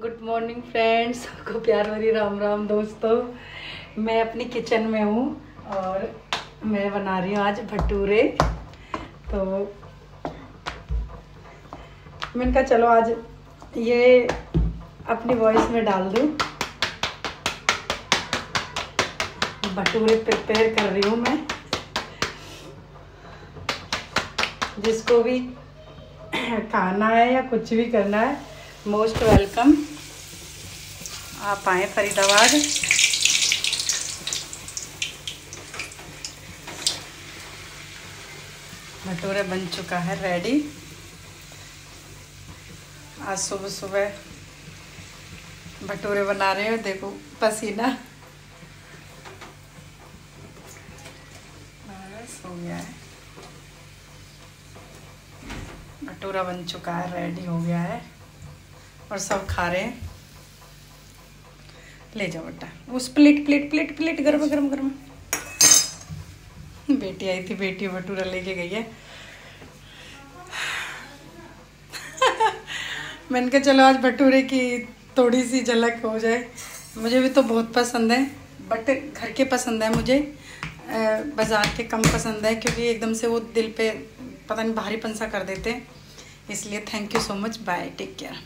Good morning friends सबको प्यार भरी राम राम दोस्तों। मैं अपनी किचन में हूँ और मैं बना रही हूँ आज भटूरे। तो मैंने कहा, चलो आज ये अपनी वॉइस में डाल दूँ। भटूरे प्रिपेयर कर रही हूँ मैं। जिसको भी खाना है या कुछ भी करना है मोस्ट वेलकम। आप आए फरीदाबाद। भटूरे बन चुका है रेडी आज सुबह सुबह भटूरे बना रहे हो, देखो, पसीना। गया है। भटूरा बन चुका है रेडी हो गया है। और सब खा रहे हैं। ले जाओ बेटा उस प्लेट प्लेट प्लेट प्लेट गर्म गर्म गर्म। बेटी आई थी, बेटी भटूरा लेके गई है। मैंने कहा, चलो आज भटूरे की थोड़ी सी झलक हो जाए। मुझे भी तो बहुत पसंद है बट घर के पसंद है मुझे। बाज़ार के कम पसंद है, क्योंकि एकदम से वो दिल पे पता नहीं भारी पंसा कर देते हैं। इसलिए thank you so much bye take care